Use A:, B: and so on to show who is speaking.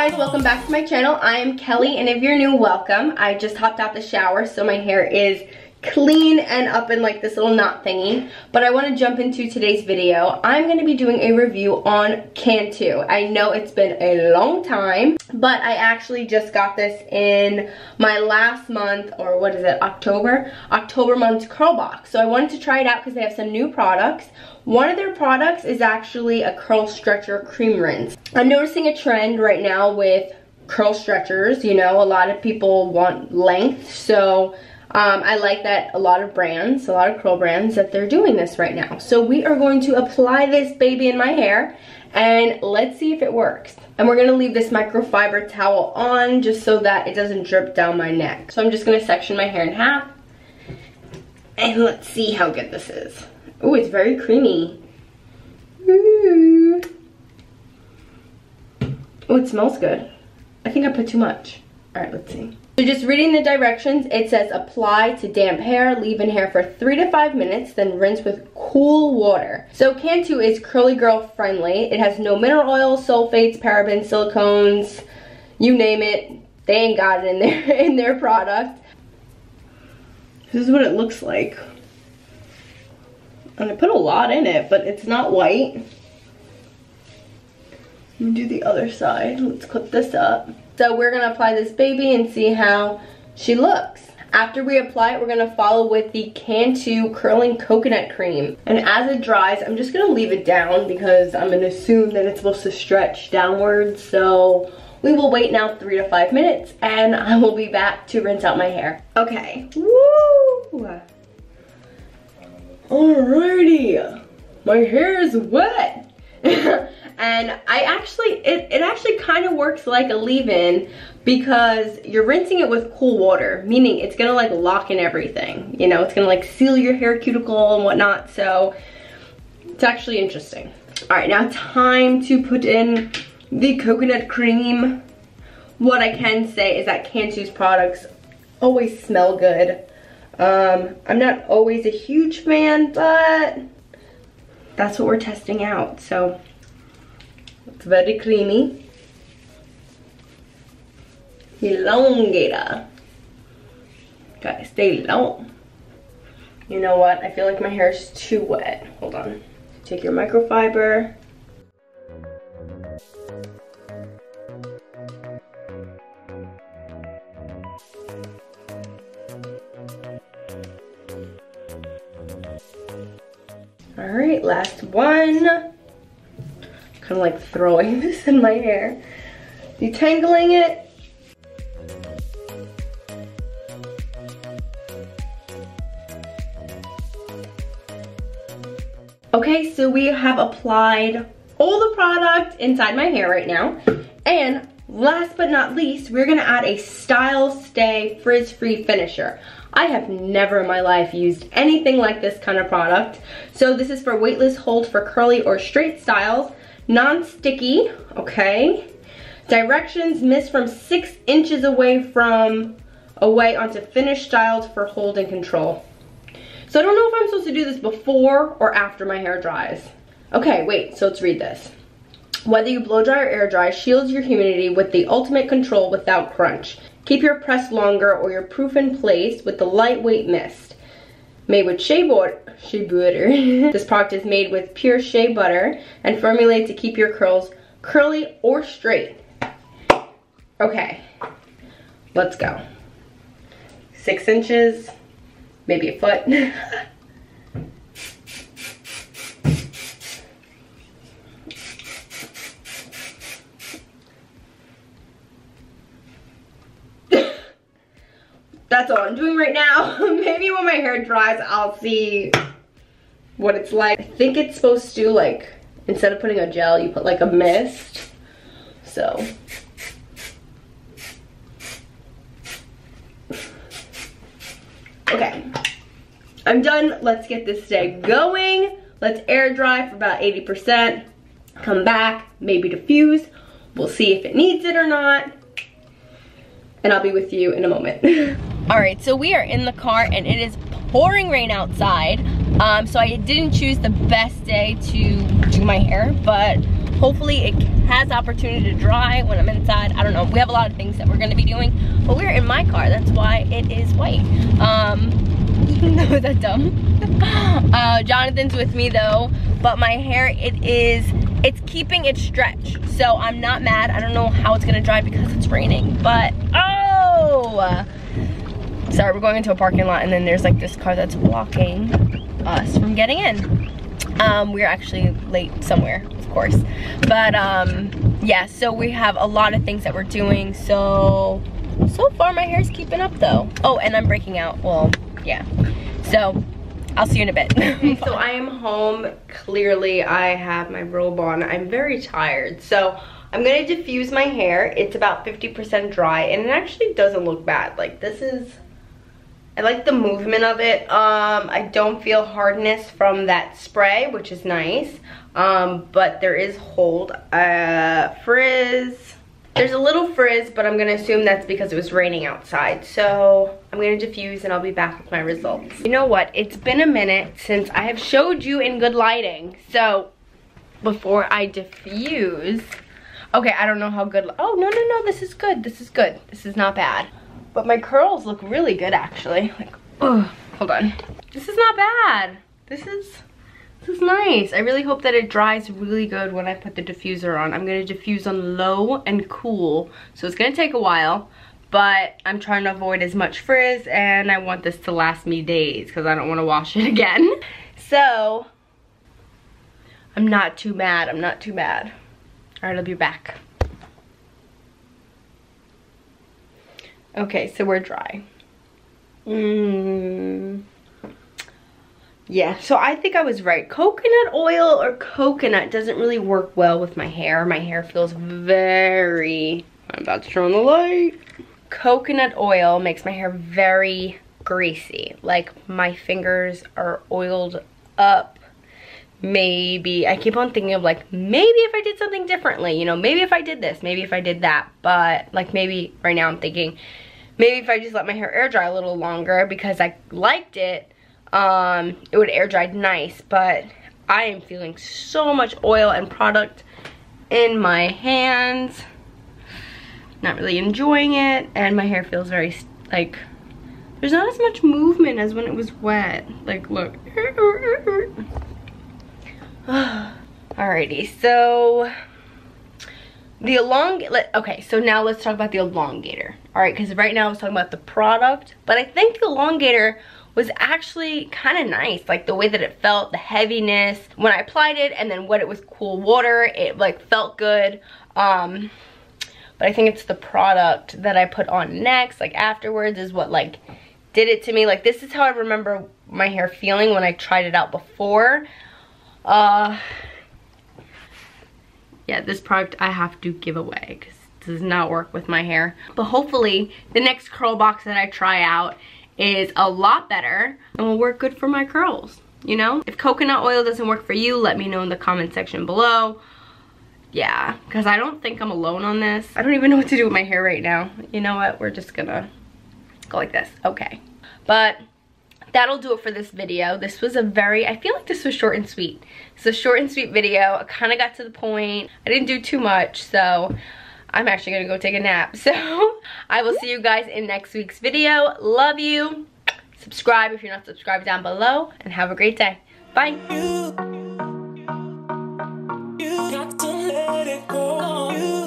A: Guys, welcome back to my channel. I am Kelly and if you're new, welcome. I just hopped out the shower so my hair is clean and up in like this little knot thingy. But I want to jump into today's video. I'm going to be doing a review on Cantu. I know it's been a long time, but I actually just got this in my last month, or what is it, October? October month's curl box. So I wanted to try it out because they have some new products. One of their products is actually a curl stretcher cream rinse. I'm noticing a trend right now with curl stretchers. You know, a lot of people want length, so um, I like that a lot of brands, a lot of curl brands, that they're doing this right now. So we are going to apply this baby in my hair and let's see if it works. And we're gonna leave this microfiber towel on just so that it doesn't drip down my neck. So I'm just gonna section my hair in half and let's see how good this is. Oh, it's very creamy. Oh, it smells good. I think I put too much. All right, let's see. So just reading the directions, it says apply to damp hair, leave in hair for three to five minutes, then rinse with cool water. So Cantu is curly girl friendly. It has no mineral oil, sulfates, parabens, silicones, you name it. They ain't got it in their, in their product. This is what it looks like. And I put a lot in it, but it's not white. Do the other side. Let's clip this up. So we're gonna apply this baby and see how she looks. After we apply it, we're gonna follow with the Cantu Curling Coconut Cream. And as it dries, I'm just gonna leave it down because I'm gonna assume that it's supposed to stretch downwards. So we will wait now three to five minutes and I will be back to rinse out my hair. Okay, woo! Alrighty, my hair is wet. and I actually, it, it actually kind of works like a leave-in because you're rinsing it with cool water, meaning it's gonna like lock in everything. You know, it's gonna like seal your hair cuticle and whatnot, so it's actually interesting. All right, now time to put in the coconut cream. What I can say is that Cantu's products always smell good. Um, I'm not always a huge fan, but that's what we're testing out. So very creamy. Elongator. Gotta stay long. You know what? I feel like my hair is too wet. Hold on. Take your microfiber. All right, last one. Of like throwing this in my hair. Detangling it. Okay, so we have applied all the product inside my hair right now. And last but not least, we're gonna add a Style Stay Frizz-Free Finisher. I have never in my life used anything like this kind of product. So this is for weightless hold for curly or straight styles, non-sticky, okay. Directions mist from six inches away from, away onto finished styles for hold and control. So I don't know if I'm supposed to do this before or after my hair dries. Okay, wait, so let's read this. Whether you blow dry or air dry, shields your humidity with the ultimate control without crunch. Keep your press longer or your proof in place with the lightweight mist. Made with shea butter. Shea butter. this product is made with pure shea butter and formulated to keep your curls curly or straight. Okay, let's go. Six inches, maybe a foot. that's all I'm doing right now. Maybe when my hair dries, I'll see what it's like. I think it's supposed to like, instead of putting a gel, you put like a mist. So. Okay, I'm done. Let's get this day going. Let's air dry for about 80%. Come back, maybe diffuse. We'll see if it needs it or not. And I'll be with you in a moment. All right, so we are in the car and it is pouring rain outside. Um, so I didn't choose the best day to do my hair, but hopefully it has opportunity to dry when I'm inside. I don't know. We have a lot of things that we're gonna be doing, but we're in my car. That's why it is white. Um, that dumb? uh, Jonathan's with me though, but my hair, it is, it's keeping its stretch. So I'm not mad. I don't know how it's gonna dry because it's raining, but, oh! Sorry, we're going into a parking lot and then there's like this car that's blocking us from getting in. Um, we're actually late somewhere, of course. But um, yeah, so we have a lot of things that we're doing. So, so far my hair's keeping up though. Oh, and I'm breaking out. Well, yeah. So, I'll see you in a bit. so I am home. Clearly, I have my robe on. I'm very tired. So, I'm gonna diffuse my hair. It's about 50% dry and it actually doesn't look bad. Like this is I like the movement of it. Um, I don't feel hardness from that spray, which is nice. Um, but there is hold. Uh, frizz. There's a little frizz, but I'm gonna assume that's because it was raining outside. So I'm gonna diffuse and I'll be back with my results. You know what? It's been a minute since I have showed you in good lighting. So before I diffuse, okay, I don't know how good, oh, no, no, no, this is good. This is good. This is not bad. But my curls look really good actually. Like, oh, hold on. This is not bad. This is, this is nice. I really hope that it dries really good when I put the diffuser on. I'm gonna diffuse on low and cool. So it's gonna take a while, but I'm trying to avoid as much frizz and I want this to last me days because I don't wanna wash it again. So, I'm not too mad, I'm not too mad. All right, I'll be back. Okay, so we're dry. Mm. Yeah, so I think I was right. Coconut oil or coconut doesn't really work well with my hair. My hair feels very, I'm about to turn on the light. Coconut oil makes my hair very greasy. Like my fingers are oiled up. Maybe, I keep on thinking of like, maybe if I did something differently, you know, maybe if I did this, maybe if I did that. But like maybe right now I'm thinking, maybe if I just let my hair air dry a little longer because I liked it, um, it would air dry nice. But I am feeling so much oil and product in my hands. Not really enjoying it. And my hair feels very, like, there's not as much movement as when it was wet. Like, look. Alrighty, so the elongate, okay, so now let's talk about the elongator. All right, because right now I was talking about the product, but I think the elongator was actually kind of nice. Like the way that it felt, the heaviness, when I applied it, and then what it was cool water, it like felt good. Um, but I think it's the product that I put on next, like afterwards is what like did it to me. Like this is how I remember my hair feeling when I tried it out before. Uh, yeah, this product I have to give away because it does not work with my hair. But hopefully the next curl box that I try out is a lot better and will work good for my curls, you know? If coconut oil doesn't work for you, let me know in the comment section below. Yeah, because I don't think I'm alone on this. I don't even know what to do with my hair right now. You know what? We're just gonna go like this. Okay. But that'll do it for this video. This was a very, I feel like this was short and sweet. It's a short and sweet video. I kind of got to the point. I didn't do too much, so I'm actually going to go take a nap. So I will see you guys in next week's video. Love you. Subscribe if you're not subscribed down below, and have a great day. Bye. You, you